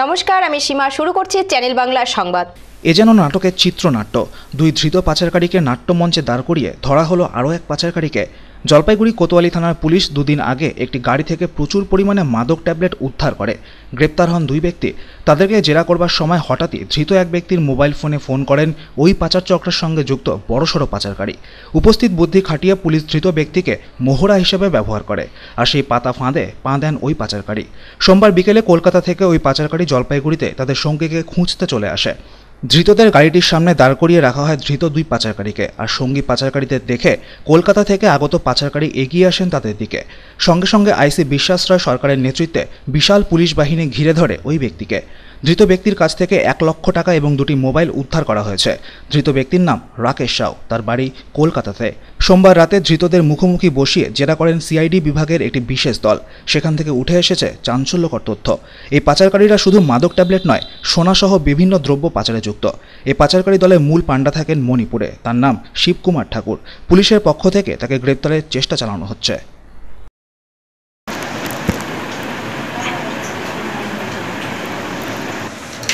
নমস্কার, আমি সীমা। শুরু করছি চ্যানেল বাংলা সংবাদ। এ যেন নাটকের চিত্রনাট্য। দুই ধৃত পাচারকারীকে নাট্যমঞ্চে দাঁড় করিয়ে ধরা হলো আরও এক পাচারকারীকে। জলপাইগুড়ি কোতোয়ালি থানার পুলিশ দুদিন আগে একটি গাড়ি থেকে প্রচুর পরিমাণে মাদক ট্যাবলেট উদ্ধার করে। গ্রেপ্তার হন দুই ব্যক্তি। তাদেরকে জেরা করবার সময় হঠাৎই ধৃত এক ব্যক্তির মোবাইল ফোনে ফোন করেন ওই পাচার চক্রের সঙ্গে যুক্ত বড়সড় পাচারকারী। উপস্থিত বুদ্ধি খাটিয়ে পুলিশ ধৃত ব্যক্তিকে মোহরা হিসেবে ব্যবহার করে আর সেই পাতা ফাঁদে পা দেন ওই পাচারকারী। সোমবার বিকেলে কলকাতা থেকে ওই পাচারকারী জলপাইগুড়িতে তাদের সঙ্গীকে খুঁজতে চলে আসে। ধৃতদের গাড়িটির সামনে দাঁড় করিয়ে রাখা হয় ধৃত দুই পাচারকারীকে। আর সঙ্গী পাচারকারীদের দেখে কলকাতা থেকে আগত পাচারকারী এগিয়ে আসেন তাদের দিকে। সঙ্গে সঙ্গে আইসি বিশ্বাস রায় সরকারের নেতৃত্বে বিশাল পুলিশ বাহিনী ঘিরে ধরে ওই ব্যক্তিকে। ধৃত ব্যক্তির কাছ থেকে এক লক্ষ টাকা এবং দুটি মোবাইল উদ্ধার করা হয়েছে। ধৃত ব্যক্তির নাম রাকেশ সাউ তার বাড়ি কলকাতাতে। সোমবার রাতে ধৃতদের মুখোমুখি বসিয়ে জেরা করেন সিআইডি বিভাগের একটি বিশেষ দল। সেখান থেকে উঠে এসেছে চাঞ্চল্যকর তথ্য। এই পাচারকারীরা শুধু মাদক ট্যাবলেট নয়, সোনাসহ বিভিন্ন দ্রব্য পাচারে যুক্ত। এই পাচারকারী দলের মূল পাণ্ডা থাকেন মণিপুরে। তার নাম শিবকুমার ঠাকুর। পুলিশের পক্ষ থেকে তাকে গ্রেপ্তারের চেষ্টা চালানো হচ্ছে।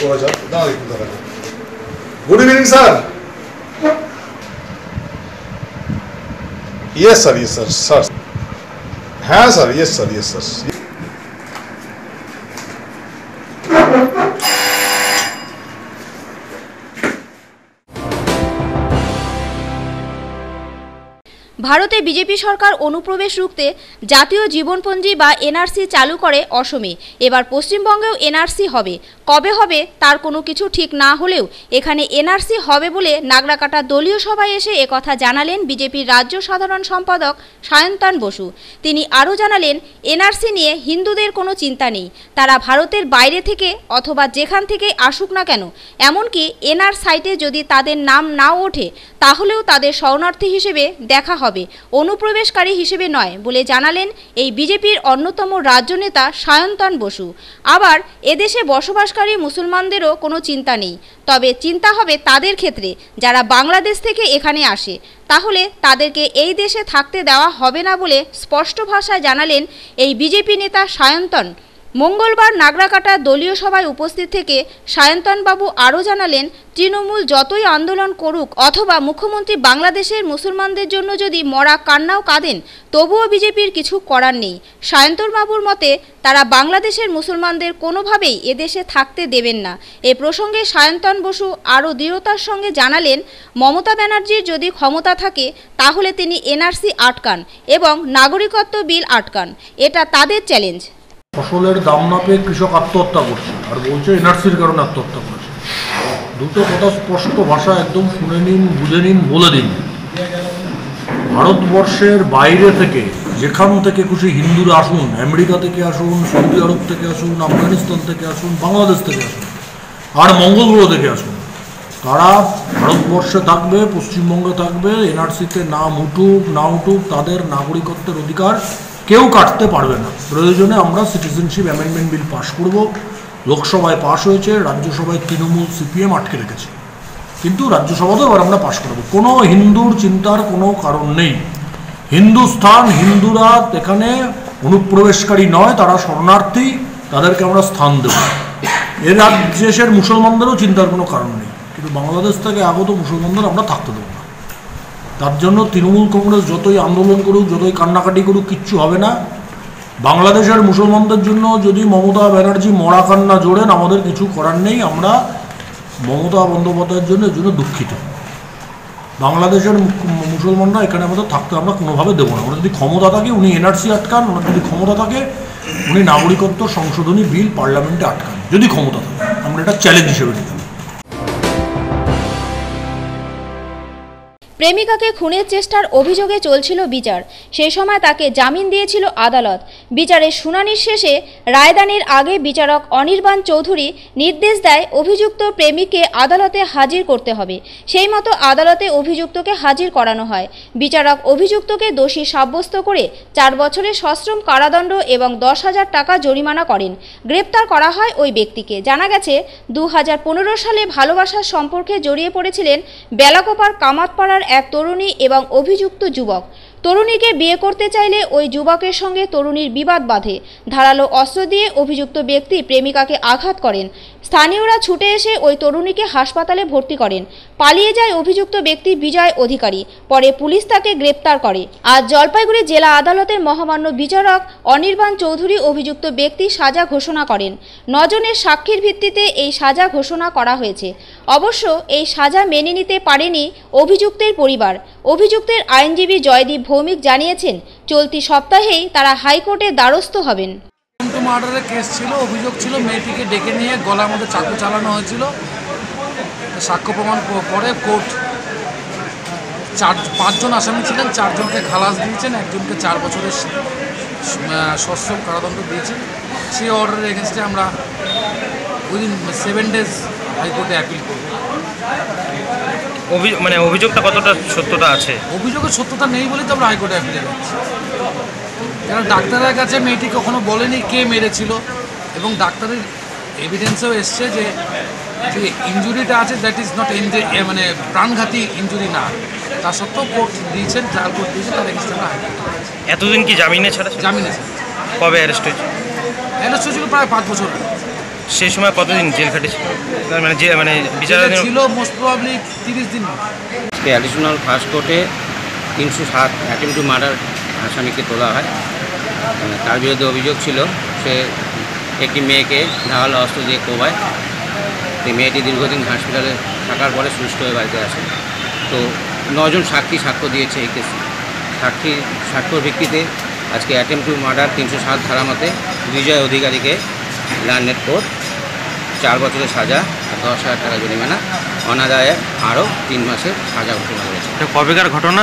ওরা যাও দাঁড়া একটু দাঁড়া good evening sir yes sir yes sir sir হ্যাঁ স্যার ইয়েস স্যার ইয়েস ভারতে বিজেপি সরকার অনুপ্রবেশ রুখতে জাতীয় জীবনপঞ্জি বা এনআরসি চালু করে অসমে। এবার পশ্চিমবঙ্গেও এনআরসি হবে। কবে হবে তার কোনো কিছু ঠিক না হলেও এখানে এনআরসি হবে বলে নাগরাকাটা দলীয় সভায় এসে একথা জানালেন বিজেপির রাজ্য সাধারণ সম্পাদক সায়ন্তান বসু। তিনি আরও জানালেন, এনআরসি নিয়ে হিন্দুদের কোনো চিন্তা নেই। তারা ভারতের বাইরে থেকে অথবা যেখান থেকে আসুক না কেন, এমনকি এনআর সাইটে যদি তাদের নাম না ওঠে, তাহলেও তাদের শরণার্থী হিসেবে দেখা হবে। অনুপ্রবেশকারী হিসেবে নয় বলে জানালেন এই বিজেপির অন্যতম রাজ্য নেতা সায়ন্তন বসু। আবার এদেশে বসবাসকারী মুসলমানদেরও কোনো চিন্তা নেই। তবে চিন্তা হবে তাদের ক্ষেত্রে, যারা বাংলাদেশ থেকে এখানে আসে। তাহলে তাদেরকে এই দেশে থাকতে দেওয়া হবে না বলে স্পষ্ট ভাষায় জানালেন এই বিজেপি নেতা সায়ন্তন। মঙ্গলবার নাগরাকাটা দলীয় সভায় উপস্থিত থেকে সায়ন্তনবাবু আরও জানালেন, তৃণমূল যতই আন্দোলন করুক অথবা মুখ্যমন্ত্রী বাংলাদেশের মুসলমানদের জন্য যদি মরা কান্নাও কাঁদেন, তবুও বিজেপির কিছু করার নেই। সায়ন্তনবাবুর মতে, তারা বাংলাদেশের মুসলমানদের কোনোভাবেই এদেশে থাকতে দেবেন না। এ প্রসঙ্গে সায়ন্তন বসু আরও দৃঢ়তার সঙ্গে জানালেন, মমতা ব্যানার্জির যদি ক্ষমতা থাকে, তাহলে তিনি এনআরসি আটকান এবং নাগরিকত্ব বিল আটকান। এটা তাদের চ্যালেঞ্জ। ফসলের দাম না পেয়ে কৃষক আত্মহত্যা করছে। আর বলছে এনআরসির কারণে আত্মহত্যা করেছে। দুটো কথা স্পষ্ট ভাষা একদম শুনে নিন, বুঝে নিন, বলে দিন। ভারতবর্ষের বাইরে থেকে, যেখান থেকে খুশি হিন্দুরা আসুন, আমেরিকা থেকে আসুন, সৌদি আরব থেকে আসুন, আফগানিস্তান থেকে আসুন, বাংলাদেশ থেকে আসুন, আর মঙ্গল গ্রহ থেকে আসুন, তারা ভারতবর্ষে থাকবে, পশ্চিমবঙ্গে থাকবে, এনআরসিতে নাম উঠুক না উঠুক, তাদের নাগরিকত্বের অধিকার কেউ কাটতে পারবে না। প্রয়োজনে আমরা সিটিজেনশিপ অ্যামেন্ডমেন্ট বিল পাশ করব। লোকসভায় পাশ হয়েছে, রাজ্যসভায় তৃণমূল সিপিএম আটকে রেখেছে। কিন্তু রাজ্যসভাতেও এবার আমরা পাশ করাবো। কোনো হিন্দুর চিন্তার কোনো কারণ নেই। হিন্দুস্থান, হিন্দুরা এখানে অনুপ্রবেশকারী নয়, তারা শরণার্থী, তাদেরকে আমরা স্থান দেব। এ রাজ্যের মুসলমানদেরও চিন্তার কোনো কারণ নেই। কিন্তু বাংলাদেশ থেকে আগত মুসলমানদের আমরা থাকতে দেবো না। তার জন্য তৃণমূল কংগ্রেস যতই আন্দোলন করুক, যতই কান্নাকাটি করুক, কিচ্ছু হবে না। বাংলাদেশের মুসলমানদের জন্য যদি মমতা ব্যানার্জি মরা কান্না জোড়েন, আমাদের কিছু করার নেই। আমরা মমতা বন্দ্যোপাধ্যায়ের জন্য জন্য দুঃখিত। বাংলাদেশের মুসলমানরা এখানে আমাদের থাকতে আমরা কোনোভাবে দেবো না। ওনার যদি ক্ষমতা থাকে, উনি এনআরসি আটকান। ওনার যদি ক্ষমতা থাকে, উনি নাগরিকত্ব সংশোধনী বিল পার্লামেন্টে আটকান। যদি ক্ষমতা থাকে, আমরা এটা চ্যালেঞ্জ হিসেবে নিতাম প্রেমিকাকে খুনের চেষ্টার অভিযোগে চলছিল বিচার। সেই সময় তাকে জামিন দিয়েছিল আদালত। বিচারের শুনানির শেষে রায়দানের আগে বিচারক অনির্বাণ চৌধুরী নির্দেশ দেয় অভিযুক্ত প্রেমিককে আদালতে হাজির করতে হবে। সেই মতো আদালতে অভিযুক্তকে হাজির করানো হয়। বিচারক অভিযুক্তকে দোষী সাব্যস্ত করে চার বছরের সশ্রম কারাদণ্ড এবং দশ হাজার টাকা জরিমানা করেন। গ্রেপ্তার করা হয় ওই ব্যক্তিকে। জানা গেছে দু হাজার পনেরো সালে ভালোবাসার সম্পর্কে জড়িয়ে পড়েছিলেন বেলাকোপার কামাতপাড়ার এক তরুণী এবং অভিযুক্ত যুবক। তরুণীকে বিয়ে করতে চাইলে ওই যুবকের সঙ্গে তরুণীর বিবাদ বাঁধে। ধারালো অস্ত্র দিয়ে অভিযুক্ত ব্যক্তি প্রেমিকাকে আঘাত করেন। স্থানীয়রা ছুটে এসে ওই তরুণীকে হাসপাতালে ভর্তি করেন। পালিয়ে যায় অভিযুক্ত ব্যক্তি বিজয় অধিকারী। পরে পুলিশ তাকে গ্রেপ্তার করে। আজ জলপাইগুড়ি জেলা আদালতের মহামান্য বিচারক অনির্বাণ চৌধুরী অভিযুক্ত ব্যক্তি সাজা ঘোষণা করেন। নজনের সাক্ষীর ভিত্তিতে এই সাজা ঘোষণা করা হয়েছে। অবশ্য এই সাজা মেনে নিতে পারেনি অভিযুক্তের পরিবার। অভিযুক্তের আইনজীবী জয়দীপ ভৌমিক জানিয়েছেন, চলতি সপ্তাহেই তারা হাইকোর্টে দ্বারস্থ হবেন। মার্ডারের কেস ছিল অভিযোগ ছিল মেয়েটিকে ডেকে নিয়ে গলার মধ্যে চাকু চালানো হয়েছিল। সাক্ষ্য প্রমাণ পরে কোর্ট চার পাঁচজন আসামি ছিলেন চারজনকে খালাস দিয়েছেন একজনকে চার বছরের স- সশ্রম কারাদণ্ড দিয়েছেন। সেই অর্ডারের এগেনস্টে আমরা উইদিন সেভেন ডেজ হাইকোর্টে অ্যাপিল করব। অভি- মানে অভিযোগটা কতটা সত্যতা আছে? অভিযোগের সত্যতা নেই বলেই তো আমরা হাইকোর্টে অ্যাপিলে যাচ্ছি কারণ ডাক্তারের কাছে মেয়েটি কখনো বলেনি কে মেরেছিল? এবং ডাক্তারের এভিডেন্সেও এসছে যে যে ইঞ্জুরিটা আছে দ্যাট ইজ নট মানে প্রাণঘাতী ইঞ্জুরি না। তা সত্ত্বেও কোর্ট দিয়েছেন ট্রায়াল কোর্ট দিয়েছে তার এগেনস্টে আমরা এতদিন কি জামিনে ছাড়া জামিনে কবে অ্যারেস্ট হয়েছে? অ্যারেস্ট হয়েছিল প্রায় পাঁচ বছর সেই সময় কতদিন জেল খাটেছিল? মানে যে মানে বিচারাধীন ছিল মোস্ট প্রবাবলি তিরিশ দিন অ্যাডিশনাল ফার্স্ট কোর্টে তিনশো সাত অ্যাটেম্প টু মার্ডার আসামিকে তোলা হয়। তার বিরুদ্ধে অভিযোগ ছিল, সে একটি মেয়েকে ধারালো অস্ত্র দিয়ে কোবায়। সেই মেয়েটি দীর্ঘদিন হাসপাতালে থাকার পরে সুস্থ হয়ে বাড়িতে আসে। তো নজন সাক্ষী সাক্ষ্য দিয়েছে এই কেসে। সাক্ষী, সাক্ষ্যর ভিত্তিতে আজকে অ্যাটেম্প টু মার্ডার তিনশো সাত ধারা মতে বিজয় অধিকারীকে ল্যান্ডেড কোর্ট, চার বছরের সাজা দশ হাজার টাকা জরিমানা। অনাদায়ে আরও তিন মাসের সাজা ঘোষণা করেছে। কবেকার ঘটনা?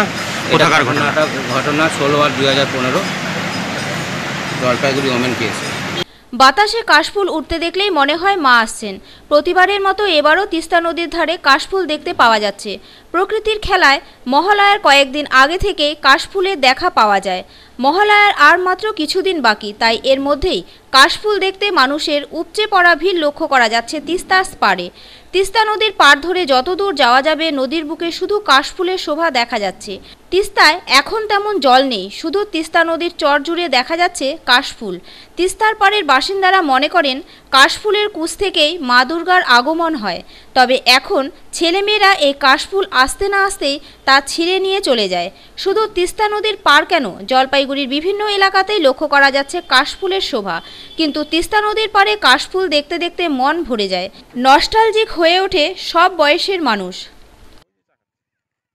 কোথাকার ঘটনাটা ঘটনা? ষোলো আর দুই হাজার পনেরো জলপাইগুড়ি ওমেন কেস বাতাসে কাশফুল উঠতে দেখলেই মনে হয় মা আসছেন। প্রতিবারের মতো এবারও তিস্তা নদীর ধারে কাশফুল দেখতে পাওয়া যাচ্ছে। প্রকৃতির খেলায় মহালয়ার কয়েকদিন আগে থেকে কাশফুলের দেখা পাওয়া যায়। মহালয়ার আর মাত্র কিছুদিন বাকি, তাই এর মধ্যেই কাশফুল দেখতে মানুষের উপচে পড়া ভিড় লক্ষ্য করা যাচ্ছে তিস্তার পাড়ে। তিস্তা নদীর পাড় ধরে যতদূর যাওয়া যাবে, নদীর বুকে শুধু কাশফুলের শোভা দেখা যাচ্ছে। তিস্তায় এখন তেমন জল নেই, শুধু তিস্তা নদীর চর জুড়ে দেখা যাচ্ছে কাশফুল। তিস্তার পাড়ের বাসিন্দারা মনে করেন, কাশফুলের কুচ থেকেই মা দুর্গার আগমন হয়। তবে এখন ছেলেমেয়েরা এই কাশফুল আসতে না আসতেই তা ছিঁড়ে নিয়ে চলে যায়। শুধু তিস্তা নদীর পার কেন? জলপাইগুড়ির বিভিন্ন এলাকাতেই লক্ষ্য করা যাচ্ছে কাশফুলের শোভা। কিন্তু তিস্তা নদীর পাড়ে কাশফুল দেখতে দেখতে মন ভরে যায়। নস্টালজিক হয়ে ওঠে সব বয়সের মানুষ।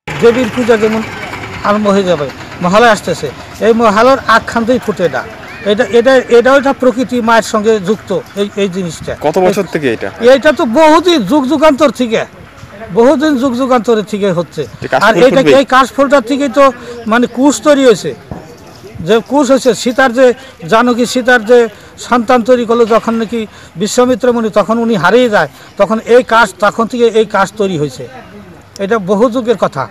দেবীর পূজা যেমন আরম্ভ হয়ে যাবে, মহালয় আসতেছে। এই মহালয়ের আখ্যান্তেই ফুটে এটা এটা এটা এটাও এটা প্রকৃতি মায়ের সঙ্গে যুক্ত এই এই জিনিসটা। কত বছর থেকে এটা? এইটা তো বহুদিন যুগ যুগান্তর থেকে বহুদিন যুগ যুগান্তরের থেকে হচ্ছে। আর এটা? এই কাশফুলটার থেকেই তো মানে কুশ তৈরি হয়েছে। যে কুশ হয়েছে সীতার যে জানকী সীতার যে সন্তান তৈরি করল যখন নাকি বিশ্বামিত্র মুনি তখন উনি হারিয়ে যায় তখন এই কাজ তখন থেকে এই কাজ তৈরি হয়েছে। এটা বহু যুগের কথা।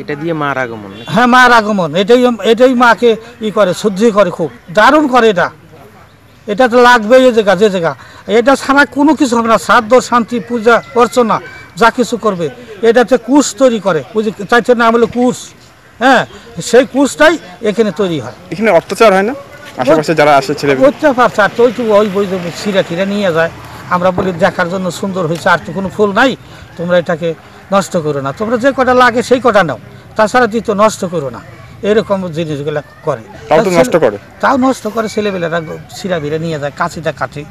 এটা দিয়ে মার আগমন হ্যাঁ মার আগমন। এটাই এটাই মাকে ই করে করে খুব। দারুণ করে এটা। এটা তো লাগবে এই জায়গা যে জায়গা। এটা ছাড়া কোনো কিছু হবে না। শ্রাদ্ধ শান্তি পূজা অর্চনা যা কিছু করবে। এটাতে কুশ তৈরি করে। বুঝি চাইছে নাম হলো কুশ। হ্যাঁ সেই কুশটাই এখানে তৈরি হয়। এখানে অত্যাচার হয় না? আশেপাশে যারা আসে ছেলে অত্যাচার চার তো ওই তো ওই বই ছিঁড়া টিরা নিয়ে যায়। আমরা বলি দেখার জন্য সুন্দর হয়েছে আর তো কোনো ফুল নাই। তোমরা এটাকে নষ্ট করো না। তোমরা যে কটা লাগে সেই কটা নাও। তাছাড়া দ্বিতীয় নষ্ট করো না। এরকম জিনিসগুলো করে। তাও নষ্ট করে। তাও নষ্ট করে ছেলেবেলারা সিরা বিড়ে নিয়ে যায় কাঁচিটা কাটে।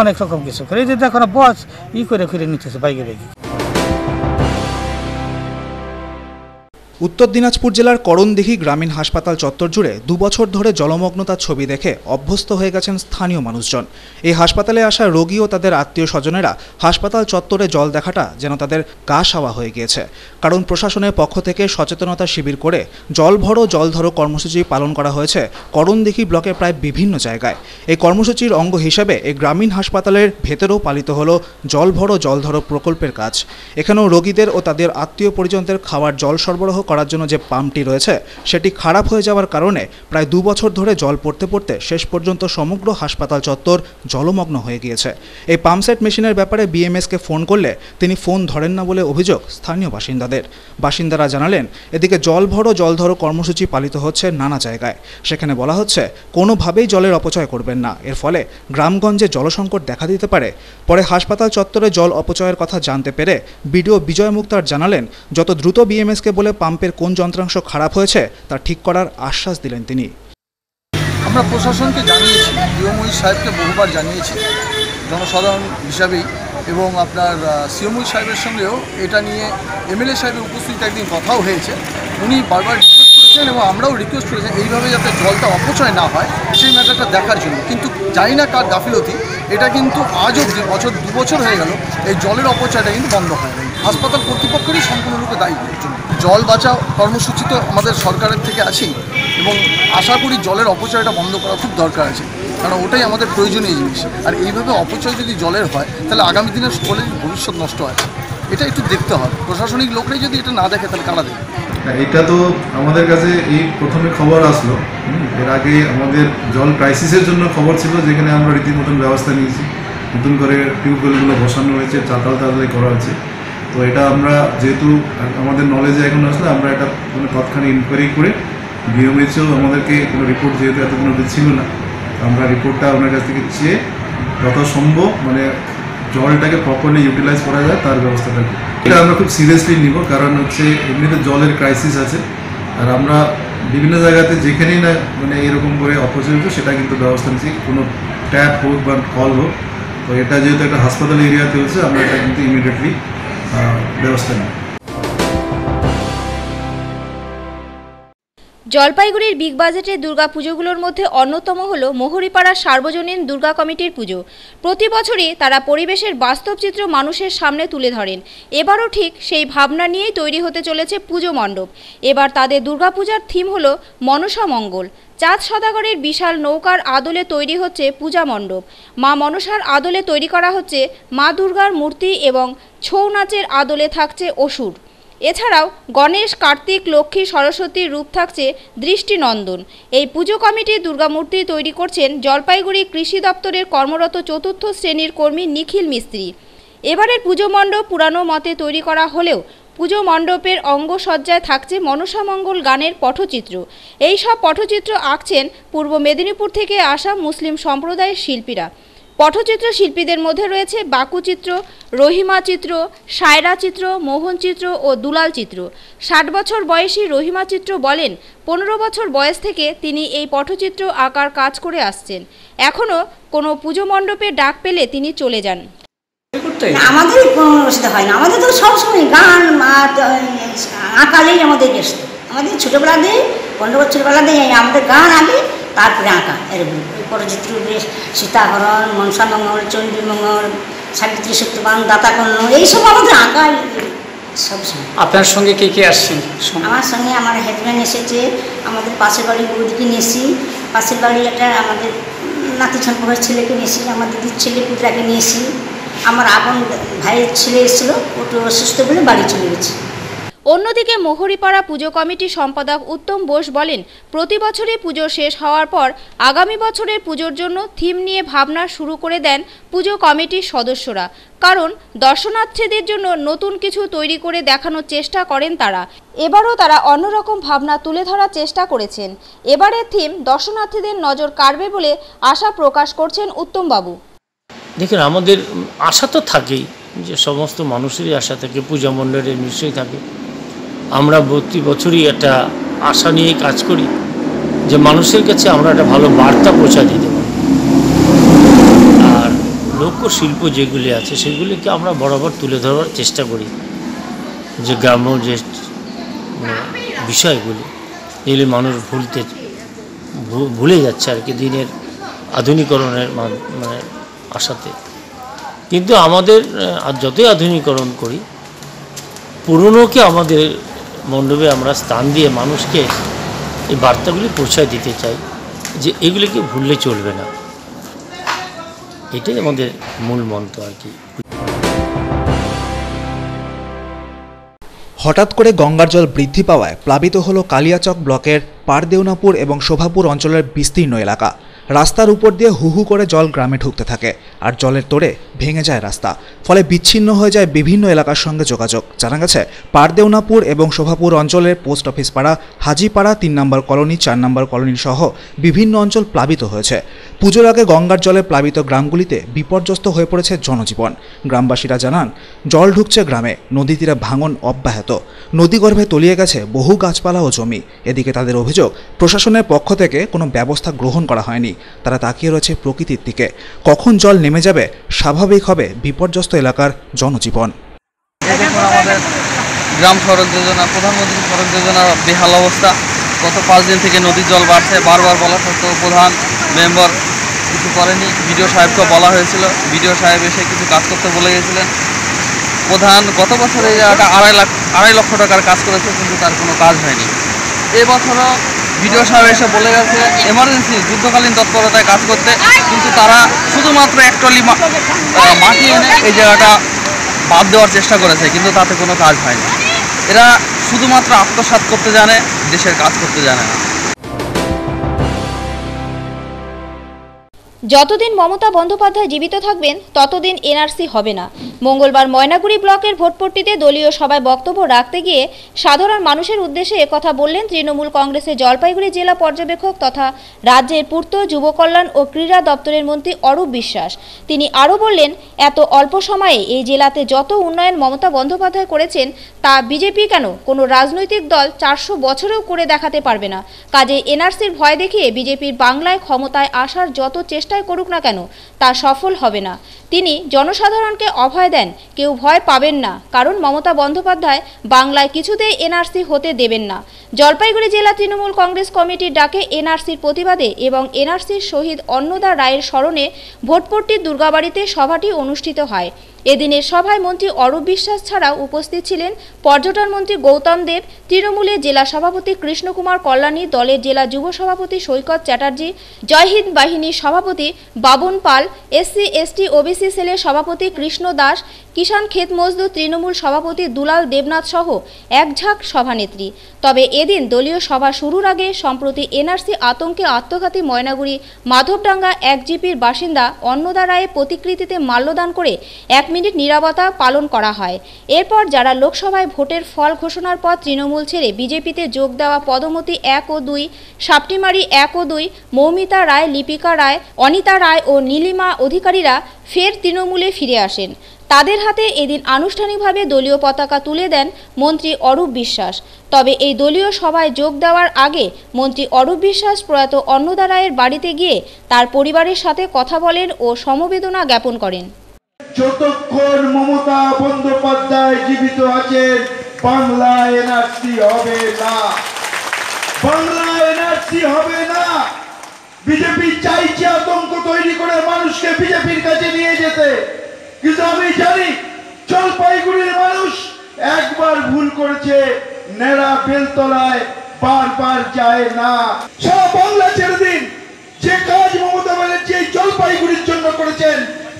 অনেক রকম কিছু করে। এই যে দেখো না বস ই করে করে নিতেছে বাইকে বাইকে উত্তর দিনাজপুর জেলার করণদিঘি গ্রামীণ হাসপাতাল চত্বর জুড়ে দুবছর ধরে জলমগ্নতার ছবি দেখে অভ্যস্ত হয়ে গেছেন স্থানীয় মানুষজন। এই হাসপাতালে আসা রোগী ও তাদের আত্মীয় স্বজনেরা হাসপাতাল চত্বরে জল দেখাটা যেন তাদের গা সাওয়া হয়ে গিয়েছে। কারণ প্রশাসনের পক্ষ থেকে সচেতনতা শিবির করে জল ভরো জল ধরো কর্মসূচি পালন করা হয়েছে করণদিঘি ব্লকের প্রায় বিভিন্ন জায়গায়। এই কর্মসূচির অঙ্গ হিসেবে এই গ্রামীণ হাসপাতালের ভেতরেও পালিত হলো জল ভরো জল ধরো প্রকল্পের কাজ। এখানেও রোগীদের ও তাদের আত্মীয় পরিজনদের খাওয়ার জল সরবরাহ করার জন্য যে পাম্পটি রয়েছে, সেটি খারাপ হয়ে যাওয়ার কারণে প্রায় দু বছর ধরে জল পড়তে পড়তে শেষ পর্যন্ত সমগ্র হাসপাতাল চত্বর জলমগ্ন হয়ে গিয়েছে। এই পাম্পসেট মেশিনের ব্যাপারে বিএমএসকে ফোন করলে তিনি ফোন ধরেন না বলে অভিযোগ স্থানীয় বাসিন্দাদের। বাসিন্দারা জানালেন, এদিকে জল ভরো, জল ধরো কর্মসূচি পালিত হচ্ছে নানা জায়গায়। সেখানে বলা হচ্ছে, কোনোভাবেই জলের অপচয় করবেন না। এর ফলে গ্রামগঞ্জে জলসংকট দেখা দিতে পারে। পরে হাসপাতাল চত্বরে জল অপচয়ের কথা জানতে পেরে বিডিও বিজয় মুক্তার জানালেন, যত দ্রুত বিএমএসকে বলে পাম্পের কোন যন্ত্রাংশ খারাপ হয়েছে তা ঠিক করার আশ্বাস দিলেন তিনি। আমরা প্রশাসনকে জানিয়েছি ডিওমই সাহেবকে বহুবার জানিয়েছি, জনসাধারণ হিসাবেই, এবং আপনার সিওমই সাহেবের সঙ্গেও এটা নিয়ে এমএলএ সাহেবের উপস্থিতিতে একদিন কথাও হয়েছে। উনি বারবার রিকোয়েস্ট করেছেন এবং আমরাও রিকোয়েস্ট করেছেন এইভাবে যাতে জলটা অপচয় না হয়, সেই ম্যাটারটা দেখার জন্য। কিন্তু জানি না কার গাফিলতি, এটা কিন্তু আজ অবধি, বছর, দু বছর হয়ে গেল, এই জলের অপচয়টা কিন্তু বন্ধ হয় হাসপাতাল কর্তৃপক্ষেরই সম্পূর্ণরূপে দায়ী। জন্য জল বাঁচাও কর্মসূচি তো আমাদের সরকারের থেকে আছেই এবং আশা করি জলের অপচয়টা বন্ধ করা খুব দরকার আছে। কারণ ওটাই আমাদের প্রয়োজনীয় জিনিস। আর এইভাবে অপচয় যদি জলের হয়, তাহলে আগামী দিনের সকলের ভবিষ্যৎ নষ্ট হয়। এটা একটু দেখতে হবে। প্রশাসনিক লোকরাই যদি এটা না দেখে, তাহলে কারা দেখে এটা তো আমাদের কাছে এই প্রথমে খবর আসলো। এর আগে আমাদের জল ক্রাইসিসের জন্য খবর ছিল, যেখানে আমরা রীতিমতন ব্যবস্থা নিয়েছি। নতুন করে টিউবওয়েলগুলো বসানো হয়েছে চাতাল তাড়াতাড়ি করা হচ্ছে তো এটা আমরা যেহেতু আমাদের নলেজে এখন আসলে আমরা এটা মানে তৎক্ষণিক ইনকোয়ারি করে বিএমএইচও আমাদেরকে কোনো রিপোর্ট যেহেতু এতদিন অব্দি ছিল না আমরা রিপোর্টটা ওনার কাছ থেকে চেয়ে যত সম্ভব মানে জলটাকে প্রপারলি ইউটিলাইজ করা যায়, তার ব্যবস্থাটা। এটা আমরা খুব সিরিয়াসলি নিব, কারণ হচ্ছে এমনিতে জলের ক্রাইসিস আছে, আর আমরা বিভিন্ন জায়গাতে যেখানেই না মানে এরকম করে হচ্ছে সেটা কিন্তু ব্যবস্থা নিচ্ছি, কোনো ট্যাপ হোক বা কল হোক তো এটা যেহেতু একটা হাসপাতাল এরিয়াতে হচ্ছে, আমরা এটা কিন্তু ইমিডিয়েটলি ব্যবস্থা নিই জলপাইগুড়ির বিগ বাজেটের দুর্গা পুজোগুলোর মধ্যে অন্যতম হল মোহরিপাড়া সার্বজনীন দুর্গা কমিটির পুজো। প্রতি বছরই তারা পরিবেশের বাস্তব চিত্র মানুষের সামনে তুলে ধরেন। এবারও ঠিক সেই ভাবনা নিয়েই তৈরি হতে চলেছে পুজো মণ্ডপ। এবার তাদের দুর্গাপূজার থিম হল মনসা মঙ্গল। চাঁদ সদাগরের বিশাল নৌকার আদলে তৈরি হচ্ছে পূজা মণ্ডপ। মা মনসার আদলে তৈরি করা হচ্ছে মা দুর্গার মূর্তি এবং ছৌ নাচের আদলে থাকছে অসুর। এছাড়াও গণেশ, কার্তিক, লক্ষ্মী সরস্বতীর রূপ থাকছে দৃষ্টিনন্দন। এই পুজো কমিটির দুর্গামূর্তি তৈরি করছেন জলপাইগুড়ি কৃষি দপ্তরের কর্মরত চতুর্থ শ্রেণির কর্মী নিখিল মিস্ত্রি। এবারের পুজো মণ্ডপ পুরানো মতে তৈরি করা হলেও পুজো মণ্ডপের অঙ্গসজ্জায় থাকছে মনসামঙ্গল গানের পটচিত্র। এই সব পটচিত্র আঁকছেন পূর্ব মেদিনীপুর থেকে আসা মুসলিম সম্প্রদায়ের শিল্পীরা। পটচিত্র শিল্পীদের মধ্যে রয়েছে বাকু চিত্র রহিমা চিত্র, সায়রা চিত্র, মোহন চিত্র ও দুলাল চিত্র। ষাট বছর বয়সী রহিমা চিত্র বলেন, পনেরো বছর বয়স থেকে তিনি এই পটচিত্র আঁকার কাজ করে আসছেন। এখনও কোনো পুজো মণ্ডপে ডাক পেলে তিনি চলে যান। আমাদের কোনো অসুবিধা হয় না। আমাদের তো সবসময় গান আঁকালেই আমাদের ব্যস্ত আমাদের ছোটোবেলা দিয়ে পনেরো দিয়ে আমাদের গান আগে তারপরে আঁকা এরকম। পরচিত্র বেশ সীতাহরণ মনসামঙ্গল চণ্ডীমঙ্গল সাবিত্রী সত্যবান দাতাকর্ণ এইসব আমাদের আঁকাই সবসময়। আপনার সঙ্গে কে কে আসছেন আমার সঙ্গে আমার হাজব্যান্ড এসেছে আমাদের পাশের বাড়ির বৌদিকে নিয়েছি। পাশের বাড়ি একটা আমাদের নাতি সম্পর্কের ছেলেকে নিয়েছি আমার দিদির ছেলে পুত্রাকে নিয়েছি। আমার আপন ভাইয়ের ছেলে এসেছিল ওটা অসুস্থ বলে বাড়ি চলে গেছে। অন্যদিকে মোহরিপাড়া পুজো কমিটির সম্পাদক উত্তম বোস বলেন, প্রতি বছরই পুজো শেষ হওয়ার পর আগামী বছরের পুজোর জন্য থিম নিয়ে ভাবনা শুরু করে দেন পুজো কমিটির সদস্যরা। কারণ দর্শনার্থীদের জন্য নতুন কিছু তৈরি করে দেখানোর চেষ্টা করেন তারা। এবারও তারা অন্যরকম ভাবনা তুলে ধরার চেষ্টা করেছেন। এবারের থিম দর্শনার্থীদের নজর কাড়বে বলে আশা প্রকাশ করছেন উত্তমবাবু। দেখুন, আমাদের আশা তো থাকেই যে সমস্ত মানুষেরই আশা থাকে, পূজা মণ্ডলের নিশ্চয়ই থাকে। আমরা প্রতি বছরই একটা আশা নিয়ে কাজ করি যে মানুষের কাছে আমরা একটা ভালো বার্তা পৌঁছা দিতে পারি। আর লোকশিল্প যেগুলি আছে, সেগুলিকে আমরা বরাবর তুলে ধরার চেষ্টা করি। যে গ্রাম্য যে বিষয়গুলি, এগুলি মানুষ ভুলতে ভুলে যাচ্ছে আর কি, দিনের আধুনিকরণের মানে আশাতে কিন্তু আমাদের যতই আধুনিকরণ করি, পুরনোকে আমাদের মণ্ডপে আমরা স্থান দিয়ে মানুষকে এই বার্তাগুলি পৌঁছায় দিতে চাই যে এগুলিকে ভুললে চলবে না। এটাই আমাদের মূল মন্ত্র আর কি। হঠাৎ করে গঙ্গার জল বৃদ্ধি পাওয়ায় প্লাবিত হলো কালিয়াচক ব্লকের পারদেওনাপুর এবং শোভাপুর অঞ্চলের বিস্তীর্ণ এলাকা। রাস্তার উপর দিয়ে হু হু করে জল গ্রামে ঢুকতে থাকে, আর জলের তোড়ে ভেঙে যায় রাস্তা। ফলে বিচ্ছিন্ন হয়ে যায় বিভিন্ন এলাকার সঙ্গে যোগাযোগ। জানা গেছে পারদেওনাপুর এবং শোভাপুর অঞ্চলের পোস্ট অফিস পাড়া, হাজিপাড়া তিন নম্বর কলোনি, চার নম্বর কলোনি সহ বিভিন্ন অঞ্চল প্লাবিত হয়েছে। পুজোর আগে গঙ্গার জলে প্লাবিত গ্রামগুলিতে বিপর্যস্ত হয়ে পড়েছে জনজীবন। গ্রামবাসীরা জানান, জল ঢুকছে গ্রামে, নদী তীরে ভাঙন অব্যাহত। নদীগর্ভে তলিয়ে গেছে বহু গাছপালা ও জমি। এদিকে তাদের অভিযোগ, প্রশাসনের পক্ষ থেকে কোনো ব্যবস্থা গ্রহণ করা হয়নি। তারা তাকিয়ে রয়েছে প্রকৃতির দিকে। কখন জল নেমে যাবে স্বাভাবিক হবে বিপর্যস্ত এলাকার জনজীবন। গ্রাম সড়ক যোজনা, প্রধানমন্ত্রী সড়ক যোজনার বেহাল অবস্থা। গত পাঁচ দিন থেকে নদীর জল বাড়ছে। বারবার বলা সত্ত্বেও প্রধান মেম্বার কিছু করেনি। বিডিও সাহেবকে বলা হয়েছিল। বিডিও সাহেব এসে কিছু কাজ করতে বলে গেছিলেন। প্রধান গত বছর এই জায়গাটা আড়াই লাখ, আড়াই লক্ষ টাকার কাজ করেছে, কিন্তু তার কোনো কাজ হয়নি। এবছরও বিডিও সাহেব এসে বলে গেছে এমার্জেন্সি যুদ্ধকালীন তৎপরতায় কাজ করতে। কিন্তু তারা শুধুমাত্র এক ট্রলি মা- আহ, মাটি এনে এই জায়গাটা বাদ দেওয়ার চেষ্টা করেছে কিন্তু তাতে কোনো কাজ হয়নি। এরা শুধুমাত্র আত্মসাত করতে জানে দেশের কাজ করতে জানে না। যতদিন মমতা বন্দ্যোপাধ্যায় জীবিত থাকবেন, ততদিন এনআরসি হবে না। মঙ্গলবার ময়নাগুড়ি ব্লকের ভোটপট্টিতে দলীয় সভায় বক্তব্য রাখতে গিয়ে সাধারণ মানুষের উদ্দেশ্যে একথা বললেন তৃণমূল কংগ্রেসের জলপাইগুড়ি জেলা পর্যবেক্ষক তথা রাজ্যের পূর্ত যুব কল্যাণ ও ক্রীড়া দপ্তরের মন্ত্রী অরূপ বিশ্বাস। তিনি আরও বললেন, এত অল্প সময়ে এই জেলাতে যত উন্নয়ন মমতা বন্দ্যোপাধ্যায় করেছেন, তা বিজেপি কেন? কোনো রাজনৈতিক দল চারশো বছরেও করে দেখাতে পারবে না। কাজে এনআরসির ভয় দেখিয়ে বিজেপির বাংলায় ক্ষমতায় আসার যত চেষ্টাই করুক না কেন, তা সফল হবে না। তিনি জনসাধারণকে অভয় দেন, কেউ ভয় পাবেন না, কারণ মমতা বন্দ্যোপাধ্যায় বাংলায় কিছুতেই এনআরসি হতে দেবেন না। জলপাইগুড়ি জেলা তৃণমূল কংগ্রেস কমিটির ডাকে এনআরসির প্রতিবাদে এবং এনআরসির শহীদ অন্নদা রায়ের স্মরণে ভোটপট্টির দুর্গাবাড়িতে সভাটি অনুষ্ঠিত হয়। এদিনের সভায় মন্ত্রী অরূপ বিশ্বাস ছাড়াও উপস্থিত ছিলেন পর্যটন মন্ত্রী গৌতম দেব তৃণমূলের জেলা সভাপতি কৃষ্ণকুমার কল্যাণী, দলের জেলা যুব সভাপতি সৈকত চ্যাটার্জি জয়হিন্দ বাহিনীর সভাপতি বাবুন পাল, এসসি, এসটি, ওবিসি সেলের সভাপতি কৃষ্ণ দাস কিষাণ ক্ষেত মজদুর তৃণমূল সভাপতি দুলাল দেবনাথ সহ একঝাঁক সভানেত্রী। তবে এদিন দলীয় সভা শুরুর আগে সম্প্রতি এনআরসি আতঙ্কে আত্মঘাতী ময়নাগুড়ি, মাধবডাঙ্গা এক জিপির বাসিন্দা অন্নদা রায়ের প্রতিকৃতিতে মাল্যদান করে এক মিনিট নীরবতা পালন করা হয়। এরপর যারা লোকসভায় ভোটের ফল ঘোষণার পর তৃণমূল ছেড়ে বিজেপিতে যোগ দেওয়া পদমতি এক ও দুই, সাপটিমারি এক ও দুই, মৌমিতা রায়, লিপিকা রায়, অনিতা রায় ও নীলিমা অধিকারীরা ফের তৃণমূলে ফিরে আসেন। তাদের হাতে এদিন আনুষ্ঠানিকভাবে দলীয় পতাকা তুলে দেন মন্ত্রী অরূপ বিশ্বাস। তবে এই দলীয় সভায় যোগ দেওয়ার আগে মন্ত্রী অরূপ বিশ্বাস প্রয়াত অন্নদা রায়ের বাড়িতে গিয়ে তার পরিবারের সাথে কথা বলেন ও সমবেদনা জ্ঞাপন করেন। যতক্ষণ মমতা বন্দ্যোপাধ্যায় জীবিত আছেন, বাংলা এনআরসি হবে না। বাংলা এনআরসি হবে না। বিজেপি চাইছে আতঙ্ক তৈরি করে মানুষকে বিজেপির কাছে নিয়ে যেতে। কিন্তু আমি জানি জলপাইগুড়ির মানুষ একবার ভুল করেছে, নেড়া বেলতলায় বারবার যায় না। সব বাংলা ছেড়ে দিন যে কাজ মমতা ব্যানার্জি এই জলপাইগুড়ির জন্য করেছেন,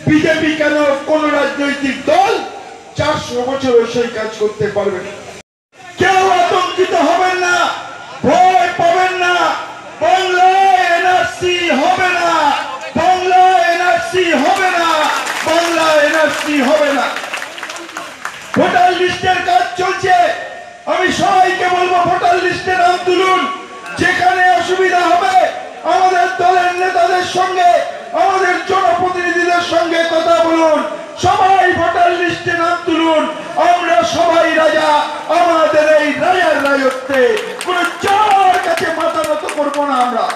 বিজেপি কেন কোন রাজনৈতিক দল চারশো বছর সেই কাজ করতে পারবে না। কেউ আতঙ্কিত হবেন না। ভয় পাবেন না বাংলায় এনআরসি হবে না বাংলা এনআরসি হবে না বাংলা এনআরসি হবে না। ভোটার লিস্টের কাজ চলছে। আমি সবাইকে বলব, ভোটার লিস্টে নাম তুলুন। যেখানে অসুবিধা হবে, আমাদের দলের নেতাদের সঙ্গে, আমাদের জনপ্রতিনিধিদের সঙ্গে কথা বলুন। সবাই ভোটার লিস্টে নাম তুলুন। আমরা সবাই রাজা। আমাদের এই রাজার রাজত্বে কোন চার কাছে মাথা নত করব না আমরা।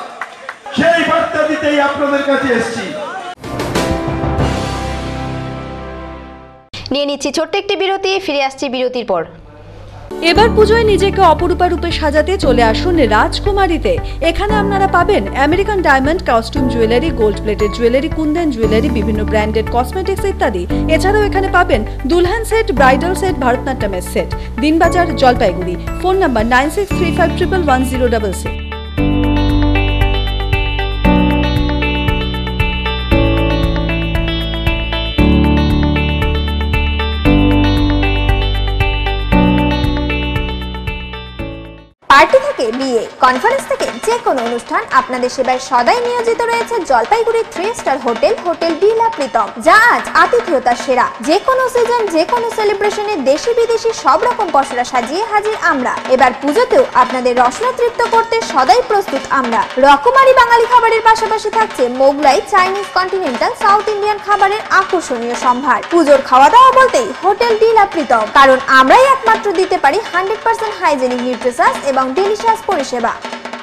সেই বার্তা দিতেই আপনাদের কাছে এসেছি। নিয়ে নিচ্ছি ছোট্ট একটি বিরতি, ফিরে আসছি বিরতির পর। এবার পুজোয় নিজেকে অপরূপা রূপে সাজাতে চলে আসুন রাজকুমারীতে। এখানে আপনারা পাবেন American diamond costume jewellery gold plated jewellery kundan jewellery বিভিন্ন ব্র্যান্ডেড কসমেটিক্স ইত্যাদি। এছাড়াও এখানে পাবেন দুলহান set bridal set, ভারতনাট্যমের set. Dinbazar, Jalpaiguri. Phone number nine six three five triple one zero double six বিয়ে কনফারেন্স থেকে যে কোনো অনুষ্ঠান আপনাদের সেবায় সদাই নিয়োজিত রয়েছে জলপাইগুড়ির three star hotel hotel villa Pritam যা আজ আতিথেয়তার সেরা। যে কোনো সিজন যে কোনো সেলিব্রেশনে দেশি বিদেশি সব রকম পসরা সাজিয়ে হাজির আমরা। এবার পুজোতেও আপনাদের রসনা তৃপ্ত করতে সদাই প্রস্তুত আমরা। রকমারি বাঙালি খাবারের পাশাপাশি থাকছে Mughlai Chinese continental South Indian খাবারের আকর্ষণীয় সম্ভার। পুজোর খাওয়া দাওয়া বলতেই হোটেল ডিলা প্রীতম কারণ আমরাই একমাত্র দিতে পারি হান্ড্রেড পার্সেন্ট হাইজেনিক নিউট্রিশাস এবং ডেলিশিয়াস পরিষেবা।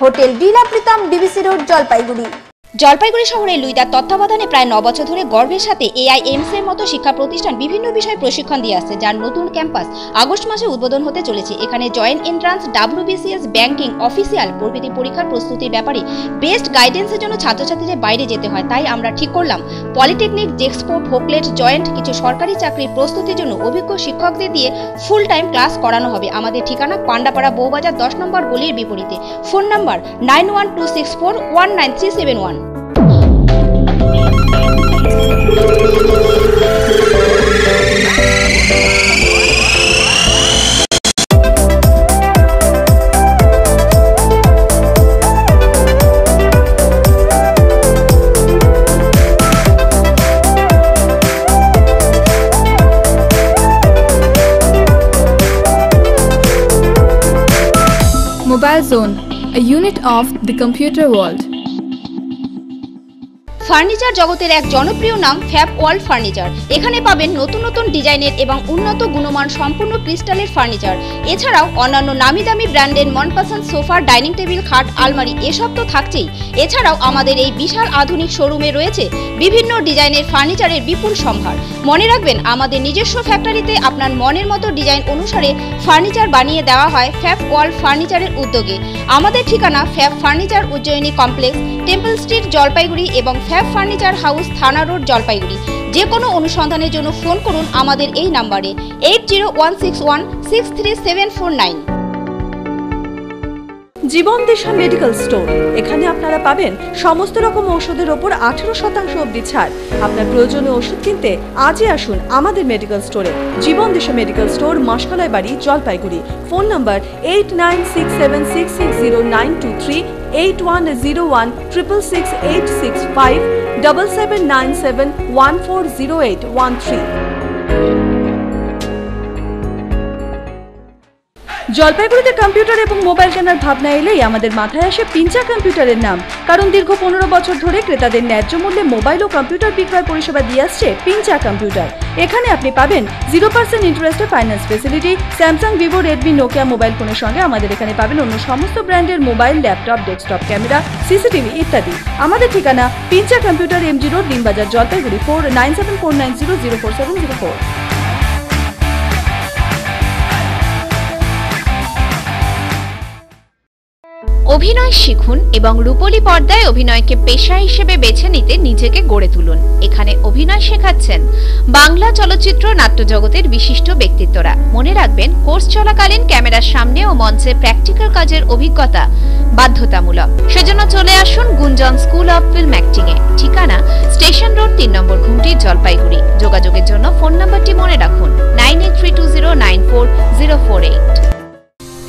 Hotel ডিলা Pritam DBC road Jalpaiguri. Jalpaiguri শহরে লুইদার তত্ত্বাবধানে প্রায় ন বছর ধরে গর্বের সাথে এআইএমস এর মতো শিক্ষা প্রতিষ্ঠান বিভিন্ন বিষয়ে প্রশিক্ষণ দিয়ে আসছে, যার নতুন ক্যাম্পাস আগস্ট মাসে উদ্বোধন হতে চলেছে। এখানে joint entrance WBCS banking official প্রভৃতি পরীক্ষার প্রস্তুতির ব্যাপারে বেস্ট গাইডেন্সের জন্য ছাত্রছাত্রীদের বাইরে যেতে হয়। তাই আমরা ঠিক করলাম। পলিটেকনিক ডেক্সপো ভোকলেট জয়েন্ট কিছু সরকারি চাকরির প্রস্তুতির জন্য অভিজ্ঞ শিক্ষকদের দিয়ে ফুল টাইম ক্লাস করানো হবে। আমাদের ঠিকানা পান্ডাপাড়া বউবাজার দশ নম্বর গলির বিপরীতে। Phone number nine one two six four one nine three seven one. Mobile Zone, a unit of the computer world. Furniture জগতের এক জনপ্রিয় নাম ফ্যাব ওয়ার্ল্ড ফার্নিচার। এখানে পাবেন নতুন নতুন ডিজাইনের এবং উন্নত গুণমান সম্পূর্ণ ক্রিস্টালের ফার্নিচার। এছাড়াও অন্যান্য নামি দামি ব্র্যান্ডের মনপসন্দ সোফা, ডাইনিং টেবিল, খাট, আলমারি এসব তো থাকছেই। এছাড়াও আমাদের এই বিশাল আধুনিক শোরুমে রয়েছে বিভিন্ন ডিজাইনের ফার্নিচারের বিপুল সম্ভার। মনে রাখবেন, আমাদের নিজস্ব ফ্যাক্টরিতে আপনার মনের মতো ডিজাইন অনুসারে ফার্নিচার বানিয়ে দেওয়া হয় ফ্যাব ওয়ার্ল্ড ফার্নিচারের উদ্যোগে। আমাদের ঠিকানা fab furniture Ujjayini complex, temple street, Jalpaiguri এবং ফ্যাব ফার্নিচার হাউস থানা রোড জলপাইগুড়ি যে কোনো অনুসন্ধানের জন্য ফোন করুন আমাদের এই নাম্বারে eight zero one six one six three seven four nine Jiban Disha medical store, এখানে আপনারা পাবেন সমস্ত রকম ঔষধের ওপর আঠেরো শতাংশ অবধি ছাড়। আপনার প্রয়োজনীয় ওষুধ কিনতে আজই আসুন আমাদের মেডিকেল স্টোরে। জীবন দিশা মেডিকেল স্টোর মাসকালায় বাড়ি, Jalpaiguri. Phone number eight nine six seven six six zero nine two three 8101 66685 জলপাইগুড়িতে কম্পিউটার এবং মোবাইল কেনার ভাবনা এলেই আমাদের মাথায় আসে পিঞ্চা কম্পিউটারের নাম। কারণ দীর্ঘ পনেরো বছর ধরে ক্রেতাদের ন্যায্য মূল্যে মোবাইল ও কম্পিউটার বিক্রয় পরিষেবা দিয়ে আসছে পিঞ্চা কম্পিউটার এখানে আপনি পাবেন জিরো পার্সেন্ট ইন্টারেস্টে finance facility Samsung Vivo Redmi Nokia mobile ফোনের সঙ্গে আমাদের এখানে পাবেন অন্য সমস্ত ব্র্যান্ডের mobile laptop desktop camera CCTV ইত্যাদি। আমাদের ঠিকানা Pincha computer MG road Dinbazar Jalpaiguri four nine seven four nine zero zero four seven zero four অভিনয় শিখুন এবং রূপলী পর্দায় অভিনয়কে পেশা হিসেবে বেছে নিতে নিজেকে গড়ে তুলুন। এখানে অভিনয় শেখাচ্ছেন বাংলা চলচ্চিত্র নাট্যজগতের বিশিষ্ট ব্যক্তিত্বরা। মনে রাখবেন, কোর্স চলাকালীন ক্যামেরার সামনে ও মঞ্চে প্র্যাকটিক্যাল কাজের অভিজ্ঞতা বাধ্যতামূলক। সেজন্য চলে আসুন Gunjan school of film acting এ ঠিকানা, স্টেশন রোড তিন নম্বর ঘুমটি, জলপাইগুড়ি। যোগাযোগের জন্য ফোন নাম্বারটি মনে রাখুন, nine eight three two zero nine four zero four eight.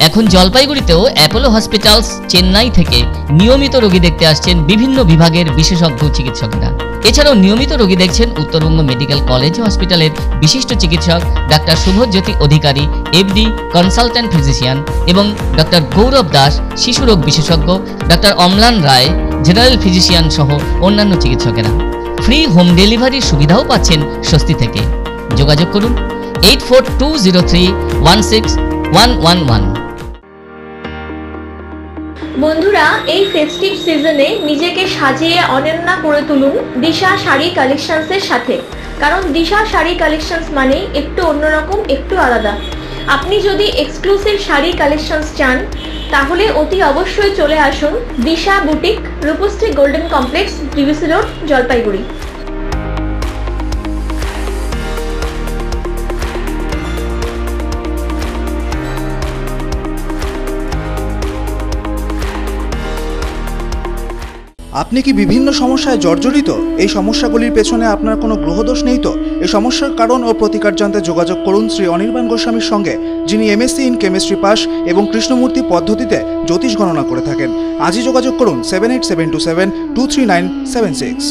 এখন জলপাইগুড়িতেও অ্যাপোলো হসপিটালস চেন্নাই থেকে নিয়মিত রোগী দেখতে আসছেন বিভিন্ন বিভাগের বিশেষজ্ঞ চিকিৎসকেরা। এছাড়াও নিয়মিত রোগী দেখছেন উত্তরবঙ্গ মেডিকেল কলেজ হসপিটালের বিশিষ্ট চিকিৎসক doctor Shubhajyoti Adhikari FD consultant physician এবং ডক্টর গৌরব দাস শিশুরোগ বিশেষজ্ঞ, doctor Amlan Roy, general physician সহ অন্যান্য চিকিৎসকেরা। ফ্রি হোম ডেলিভারির সুবিধাও পাচ্ছেন স্বস্তি থেকে। যোগাযোগ করুন eight four two zero three one six one one one. বন্ধুরা, এই ফেস্টিভ সিজনে নিজেকে সাজিয়ে অনন্য করে তুলুন দিশা শাড়ি কালেকশনসের সাথে। কারণ দিশা শাড়ি কালেকশনস মানেই একটু অন্যরকম, একটু আলাদা। আপনি যদি এক্সক্লুসিভ শাড়ি কালেকশনস চান, তাহলে অতি অবশ্যই চলে আসুন Disha boutique Rupashree golden complex DVC road Jalpaiguri. আপনি কি বিভিন্ন সমস্যায় জর্জরিত? এই সমস্যাগুলির পেছনে আপনার কোনো গ্রহদোষ নেই তো? এই সমস্যার কারণ ও প্রতিকার জানতে যোগাযোগ করুন শ্রী অনির্বাণ গোস্বামীর সঙ্গে, যিনি এমএসসি ইন কেমিস্ট্রি পাস এবং কৃষ্ণমূর্তি পদ্ধতিতে জ্যোতিষ গণনা করে থাকেন। আজই যোগাযোগ করুন seven eight seven two seven two three nine seven six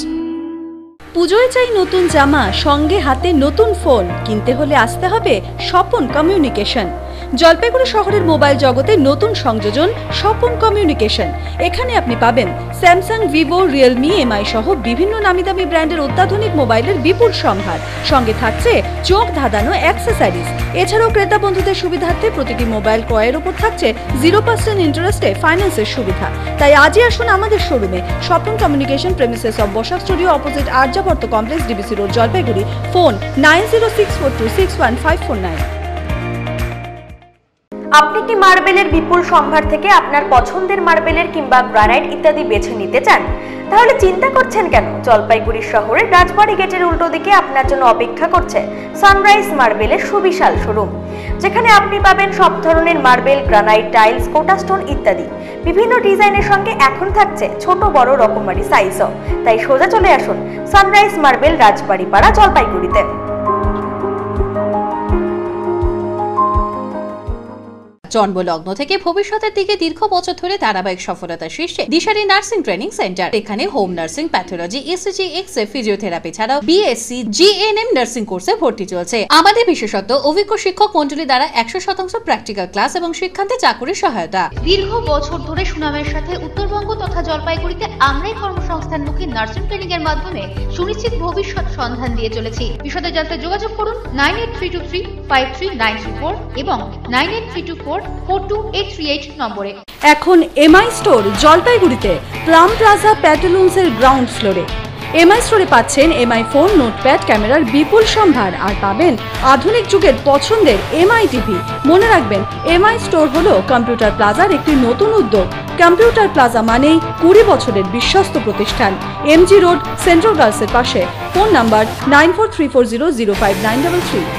পুজোয় চাই নতুন জামা, সঙ্গে হাতে নতুন ফোন কিনতে হলে আসতে হবে স্বপন কমিউনিকেশন জলপাইগুড়ি শহরের মোবাইল জগতে নতুন সংযোজন স্বপন কমিউনিকেশন। এখানে আপনি পাবেন স্যামসাং, ভিভো, রিয়েলমি, এমআই সহ বিভিন্ন নামি দামি ব্র্যান্ডের অত্যাধুনিক মোবাইলের বিপুল সম্ভার। সঙ্গে থাকছে চোখ ধাঁধানো অ্যাক্সেসারিজ। এছাড়াও ক্রেতা বন্ধুদের সুবিধার্থে প্রতিটি মোবাইল ক্রয়ের ওপর থাকছে জিরো পার্সেন্ট ইন্টারেস্টে ফাইন্যান্সের সুবিধা। তাই আজই আসুন আমাদের শোরুমে। Swapan communication premises of Basak studio opposite Aryavarta complex DBC road Jalpaiguri. Phone nine zero six four two six one five four nine. আপনি কি মার্বেলের বিপুল সম্ভার থেকে আপনার পছন্দের মার্বেলের কিংবা গ্রানাইট ইত্যাদি বেছে নিতে চান? তাহলে চিন্তা করছেন কেন? জলপাইগুড়ি শহরের রাজবাড়ি গেটের উল্টো দিকে আপনার জন্য অপেক্ষা করছে সানরাইজ মার্বেলের সুবিশাল শোরুম, যেখানে আপনি পাবেন সব ধরনের মার্বেল, গ্রানাইট, টাইলস কোটাস্টোন ইত্যাদি। বিভিন্ন ডিজাইনের সঙ্গে এখন থাকছে ছোট বড় রকমারি সাইজও তাই সোজা চলে আসুন সানরাইজ মার্বেল রাজবাড়ি পাড়া জলপাইগুড়িতে। জন্মলগ্ন থেকে ভবিষ্যতের দিকে দীর্ঘ বছর ধরে ধারাবাহিক সফলতা শীর্ষে দিশারি নার্সিং ট্রেনিং সেন্টার। এখানে home nursing, pathology ECG X physiotherapy ছাড়াও বিএসসি, জিএনএম নার্সিং কোর্সে ভর্তি চলছে। আমাদের বিশেষত্ব অভিজ্ঞ শিক্ষক মন্ডলী দ্বারা একশো শতাংশ প্র্যাকটিক্যাল ক্লাস এবং শিক্ষান্তে চাকুরির সহায়তা। দীর্ঘ বছর ধরে সুনামের সাথে উত্তরবঙ্গ তথা জলপাইগুড়িতে আমরাই কর্মসংস্থানমুখী নার্সিং ট্রেনিং এর মাধ্যমে সুনিশ্চিত ভবিষ্যৎ সন্ধান দিয়ে চলেছি। বিশদে জানতে যোগাযোগ করুন nine eight three two three five three nine three four এবং nine eight three two four নম্বরে এখন এমআই স্টোর জলপাইগুড়িতে প্লাম প্লাজা প্যাটেলুন্সের গ্রাউন্ড ফ্লোরে এমআই স্টোরে পাচ্ছেন এমআই ফোন নোটপ্যাড ক্যামেরার বিপুল সম্ভার। আর পাবেন আধুনিক যুগের পছন্দের এমআই টিভি মনে রাখবেন এমআই স্টোর হলো কম্পিউটার প্লাজার একটি নতুন উদ্যোগ। কম্পিউটার প্লাজা মানেই কুড়ি বছরের বিশ্বস্ত প্রতিষ্ঠান। এমজি রোড সেন্ট্রাল গার্লসের পাশে। Phone number nine four three four zero zero five nine double three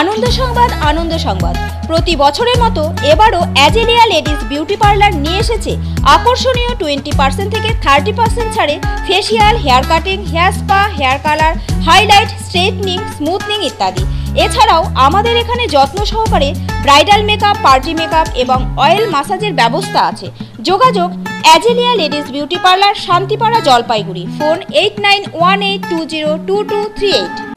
Ananda Sangbad Ananda Sangbad. প্রতি বছরের মতো এবারও অ্যাজেলিয়া লেডিস বিউটি পার্লার নিয়ে এসেছে আকর্ষণীয় টোয়েন্টি পার্সেন্ট থেকে থার্টি পার্সেন্ট ছাড়ে facial, hair cutting, hair spa, hair colour, highlight, straightening, smoothing ইত্যাদি। এছাড়াও আমাদের এখানে যত্ন সহকারে ব্রাইডাল মেকআপ, পার্টি মেকআপ এবং অয়েল মাসাজের ব্যবস্থা আছে। যোগাযোগ Azalea ladies beauty parlour, Shantipara, Jalpaiguri. Phone eight nine one eight two zero two two three eight.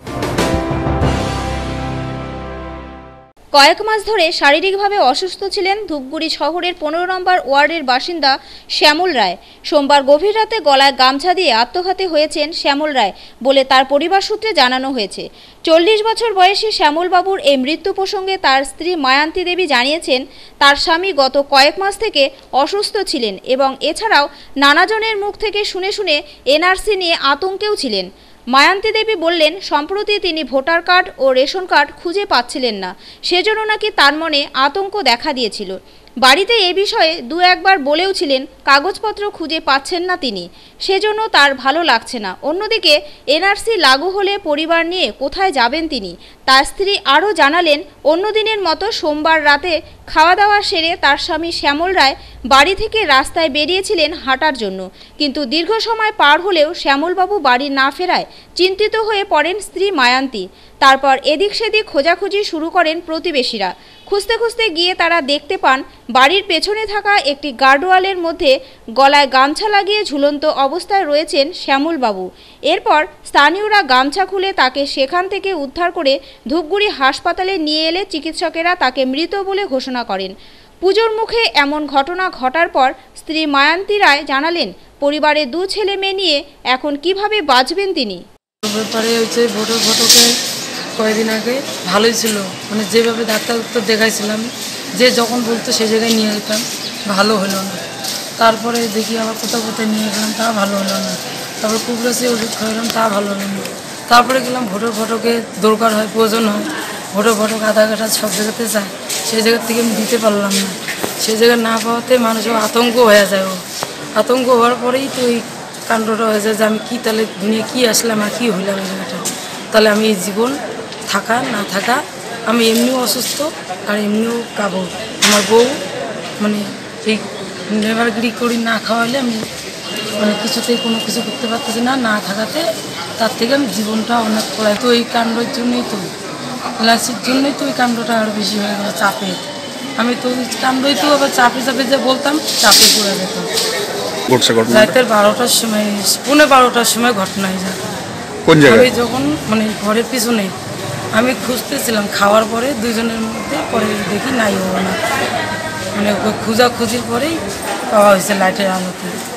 কয়েক মাস ধরে শারীরিকভাবে অসুস্থ ছিলেন ধূপগুড়ি শহরের পনেরো নম্বর ওয়ার্ডের বাসিন্দা শ্যামল রায়। সোমবার গভীর রাতে গলায় গামছা দিয়ে আত্মঘাতী হয়েছেন শ্যামল রায় বলে তার পরিবার সূত্রে জানানো হয়েছে। চল্লিশ বছর বয়সী শ্যামলবাবুর এই মৃত্যু প্রসঙ্গে তার স্ত্রী মায়ান্তি দেবী জানিয়েছেন, তার স্বামী গত কয়েক মাস থেকে অসুস্থ ছিলেন এবং এছাড়াও নানাজনের মুখ থেকে শুনে শুনে এনআরসি নিয়ে আতঙ্কেও ছিলেন। মায়ান্তি দেবী বললেন, সম্প্রতি তিনি ভোটার কার্ড ও রেশন কার্ড খুঁজে পাচ্ছিলেন না। সেজন্য নাকি তার মনে আতঙ্ক দেখা দিয়েছিল। বাড়িতে এ বিষয়ে দু একবার বলেও ছিলেন কাগজপত্র খুঁজে পাচ্ছেন না তিনি। সেজন্য তার ভালো লাগছে না। অন্যদিকে, এনআরসি লাগু হলে পরিবার নিয়ে কোথায় যাবেন তিনি? তার স্ত্রী আরও জানালেন অন্যদিনের মতো সোমবার রাতে খাওয়া দাওয়া সেরে তার স্বামী শ্যামল রায় বাড়ি থেকে রাস্তায় বেরিয়েছিলেন হাঁটার জন্য। কিন্তু দীর্ঘ সময় পার হলেও শ্যামলবাবু বাড়ি না ফেরায় চিন্তিত হয়ে পড়েন স্ত্রী মায়ান্তি। তারপর এদিক সেদিক খোঁজাখুঁজি শুরু করেন প্রতিবেশীরা। খুঁজতে খুঁজতে গিয়ে তারা দেখতে পান, বাড়ির পেছনে থাকা একটি গার্ডওয়ালের মধ্যে গলায় গামছা লাগিয়ে ঝুলন্ত অবস্থায় রয়েছেন শ্যামলবাবু। এরপর স্থানীয়রা গামছা খুলে তাকে সেখান থেকে উদ্ধার করে ধূপগুড়ি হাসপাতালে নিয়ে এলে চিকিৎসকেরা তাকে মৃত বলে ঘোষণা করেন। পুজোর মুখে এমন ঘটনা ঘটার পর স্ত্রী মায়ান্তি রায় জানালেন, পরিবারে দু ছেলে মেয়ে নিয়ে এখন কীভাবে বাঁচবেন তিনি? ব্যাপারে হচ্ছে কয়েকদিন আগে ভালোই ছিল। মানে যেভাবে ডাক্তার তো দেখাইছিলাম, যে যখন বলতো সে জায়গায় নিয়ে যেতাম ভালো হলো না। তারপরে দেখি আবার কোথাও কোথায় নিয়ে গেলাম, তা ভালো হলো না। তারপর কুবরাসে ওষুধ খাওয়ালাম তা ভালো হলো না। তারপরে গেলাম ভোটের ফটোকে দরকার হয় প্রয়োজন হয় ভোটের ফটোকে আধা কার্ড সব জায়গাতে যায়, সেই জায়গার থেকে আমি দিতে পারলাম না। সেই জায়গা না পাওয়াতে মানুষের আতঙ্ক হয়ে যায় ও। আতঙ্ক হওয়ার পরেই তো এই কাণ্ডটা হয়ে যায় যে আমি কী তাহলে দুনিয়া কী আসলাম আর কী হইলাম এই জায়গাটা। তাহলে আমি এই জীবন থাকা না থাকা আমি এমনিও অসুস্থ আর এমনিও কাবো। আমার বউ মানে এই লেবারগিরি করি না খাওয়াইলে আমি মানে কিছুতেই কোনো কিছু করতে পারতেছি না না থাকাতে। তার থেকে আমি জীবনটা অনেক পড়াই। তো এই কাণ্ডের জন্যই তো এলআইসির জন্যই তো ওই কাণ্ডটা আরও বেশি হয়ে গেল চাপে। আমি তো ওই কাণ্ডই তো আবার চাপে চাপে যে বলতাম চাপে পড়ে ঘটনা? রাতের বারোটার সময় পৌনে বারোটার সময় ঘটনা হয়ে যায় আমি যখন মানে ঘরের পিছনে আমি খুঁজতেছিলাম খাওয়ার পরে দুজনের মধ্যে, পরে দেখি নাই হব না। মানে খুঁজা খোঁজাখুঁজির পরেই পাওয়া হয়েছে লাইটের আলোতে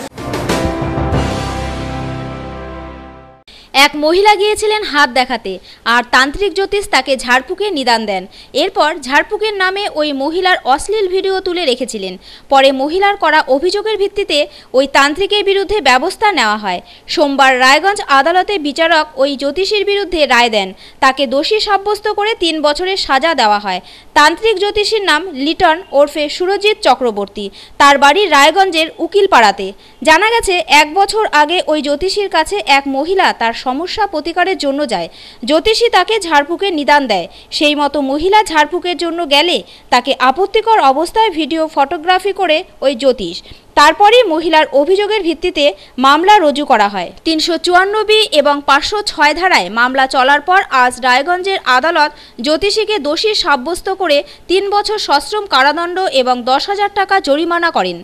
এক মহিলা গিয়েছিলেন হাত দেখাতে, আর তান্ত্রিক জ্যোতিষ তাকে ঝাড়ফুঁকে নিদান দেন। এরপর ঝাড়ফুঁকের নামে ওই মহিলার অশ্লীল ভিডিও তুলে রেখেছিলেন। পরে মহিলার করা অভিযোগের ভিত্তিতে ওই তান্ত্রিকের বিরুদ্ধে ব্যবস্থা নেওয়া হয়। সোমবার রায়গঞ্জ আদালতে বিচারক ওই জ্যোতিষীর বিরুদ্ধে রায় দেন। তাকে দোষী সাব্যস্ত করে তিন বছরের সাজা দেওয়া হয়। তান্ত্রিক জ্যোতিষীর নাম লিটন ওরফে সুরজিৎ চক্রবর্তী। তার বাড়ি রায়গঞ্জের উকিলপাড়াতে। জানা গেছে, এক বছর আগে ওই জ্যোতিষীর কাছে এক মহিলা তার সমস্যা প্রতিকারের জন্য যায়। জ্যোতিষী তাকে ঝাড়ফুঁকের নিদান দেয়। সেই মতো মহিলা ঝাড়ফুঁকের জন্য গেলে তাকে আপত্তিকর অবস্থায় ভিডিও ফটোগ্রাফি করে ওই জ্যোতিষ। তারপরেই মহিলার অভিযোগের ভিত্তিতে মামলা রুজু করা হয়। তিনশো চুয়ান্ন বি এবং পাঁচশো ছয় ধারায় মামলা চলার পর আজ রায়গঞ্জের আদালত জ্যোতিষীকে দোষী সাব্যস্ত করে তিন বছর সশ্রম কারাদণ্ড এবং দশ হাজার টাকা জরিমানা করেন।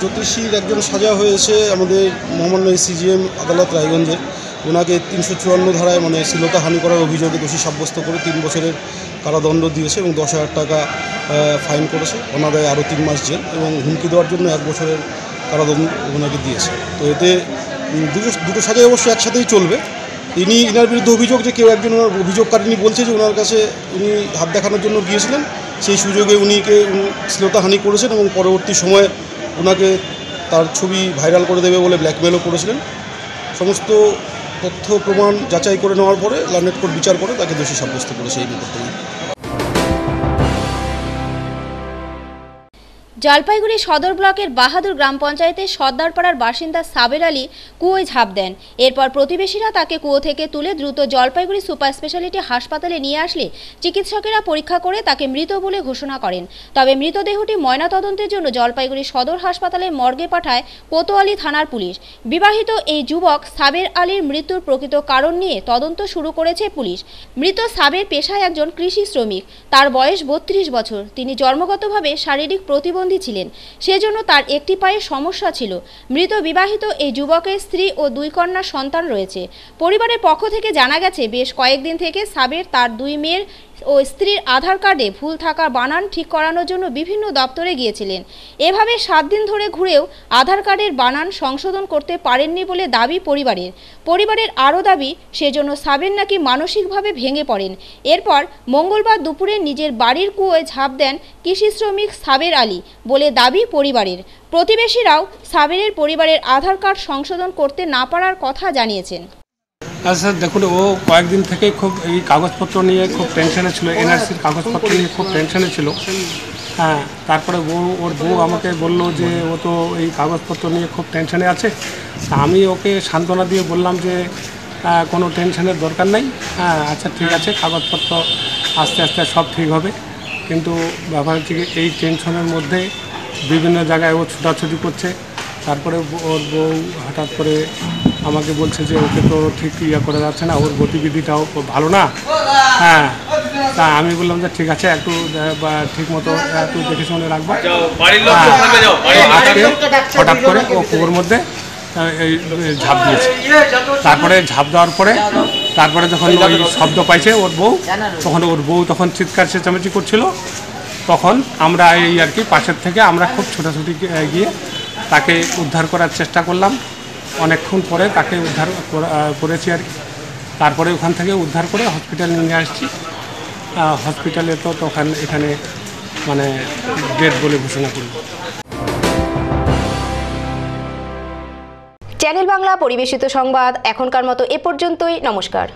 জ্যোতিষীর একজন সাজা হয়েছে আমাদের মহামান্য সিজিএম আদালত রায়গঞ্জের। ওনাকে তিনশো চুয়ান্ন ধারায় মানে শ্লীলতাহানি করার অভিযোগে দোষী সাব্যস্ত করে তিন বছরের কারাদণ্ড দিয়েছে এবং দশ হাজার টাকা ফাইন করেছে। অনাদায় আরও তিন মাস জেল এবং হুমকি দেওয়ার জন্য এক বছরের কারাদণ্ড ওনাকে দিয়েছে। তো এতে দুটো দুটো সাজাই অবশ্য একসাথেই চলবে। ইনি, ইনার বিরুদ্ধে অভিযোগ যে কেউ একজন ওনার অভিযোগকারিনী বলছে যে ওনার কাছে উনি হাত দেখানোর জন্য গিয়েছিলেন, সেই সুযোগে উনিকে উনি শ্লীলতাহানি করেছেন এবং পরবর্তী সময়ে ওনাকে তার ছবি ভাইরাল করে দেবে বলে ব্ল্যাকমেলও করেছিলেন। সমস্ত তথ্য প্রমাণ যাচাই করে নেওয়ার পরে লার্নেট কোর্ট বিচার করে তাকে দোষী সাব্যস্ত করেছে এই মোকদ্দমায় জলপাইগুড়ি সদর ব্লকের বাহাদুর গ্রাম পঞ্চায়েতের সর্দারপাড়ার বাসিন্দা সাবের আলী কুয়োয় ঝাঁপ দেন। এরপর প্রতিবেশীরা তাকে কুয়ো থেকে তুলে দ্রুত জলপাইগুড়ি সুপার স্পেশালিটি হাসপাতালে নিয়ে আসলে চিকিৎসকেরা পরীক্ষা করে তাকে মৃত বলে ঘোষণা করেন। তবে মৃতদেহটি ময়নাতদন্তের জন্য জলপাইগুড়ি সদর হাসপাতালে মর্গে পাঠায় কোতোয়ালি থানার পুলিশ। বিবাহিত এই যুবক সাবের আলীর মৃত্যুর প্রকৃত কারণ নিয়ে তদন্ত শুরু করেছে পুলিশ। মৃত সাবের পেশায় একজন কৃষি শ্রমিক। তার বয়স বত্রিশ বছর। তিনি জন্মগতভাবে শারীরিক প্রতিবন্ধী ছিলেন। সেজন্য তার একটি পায়ে সমস্যা ছিল। মৃত বিবাহিত এই যুবকের স্ত্রী ও দুই কন্যা সন্তান রয়েছে। পরিবারের পক্ষ থেকে জানা গেছে, বেশ কয়েকদিন থেকে সাবের তার দুই মেয়ের ও স্ত্রীর আধার কার্ডে ভুল থাকা বানান ঠিক করানোর জন্য বিভিন্ন দপ্তরে গিয়েছিলেন। এভাবে সাত দিন ধরে ঘুরেও আধার কার্ডের বানান সংশোধন করতে পারেননি বলে দাবি পরিবারের। পরিবারের আরও দাবি, সেজন্য সাবের নাকি মানসিকভাবে ভেঙে পড়েন। এরপর মঙ্গলবার দুপুরে নিজের বাড়ির কুয়োয় ঝাঁপ দেন কৃষি শ্রমিক সাবের আলী বলে দাবি পরিবারের। প্রতিবেশীরাও সাবেরের পরিবারের আধার কার্ড সংশোধন করতে না পারার কথা জানিয়েছেন। আচ্ছা দেখুন, ও কয়েকদিন থেকে খুব এই কাগজপত্র নিয়ে খুব টেনশনে ছিল এনআরসির কাগজপত্র নিয়ে খুব টেনশনে ছিল। হ্যাঁ তারপরে বউ ওর বউ আমাকে বলল যে, ও তো এই কাগজপত্র নিয়ে খুব টেনশনে আছে। আমি ওকে সান্ত্বনা দিয়ে বললাম যে কোনো টেনশনের দরকার নাই। হ্যাঁ আচ্ছা ঠিক আছে, কাগজপত্র আস্তে আস্তে সব ঠিক হবে। কিন্তু ব্যাপার হচ্ছে এই টেনশনের মধ্যে বিভিন্ন জায়গায় ও ছুটাছুটি করছে। তারপরে ওর বউ হঠাৎ করে আমাকে বলছে যে ওকে তো ঠিক ইয়ে করা যাচ্ছে না ওর গতিবিধিটাও ভালো না। হ্যাঁ তা আমি বললাম যে ঠিক আছে একটু ঠিক মতো একটু দেখে শুনে রাখব। হ্যাঁ, আজকে হঠাৎ করে ও কুয়োর মধ্যে এই ঝাঁপ দিয়েছে। তারপরে ঝাঁপ দেওয়ার পরে তারপরে যখন ওই শব্দ পাইছে ওর বউ তখন ওর বউ তখন চিৎকার চেঁচামেচি করছিল। তখন আমরা এই আর কি পাশের থেকে আমরা খুব ছোটাছুটি গিয়ে তাকে উদ্ধার করার চেষ্টা করলাম। অনেকক্ষণ পরে তাকে উদ্ধার করেছি আর তারপরে ওখান থেকে উদ্ধার করে হসপিটালে নিয়ে আসছি। হসপিটালে তো তখন এখানে মানে ডেড বলে ঘোষণা করি চ্যানেল বাংলা পরিবেশিত সংবাদ, এখনকার মতো এ পর্যন্তই। নমস্কার।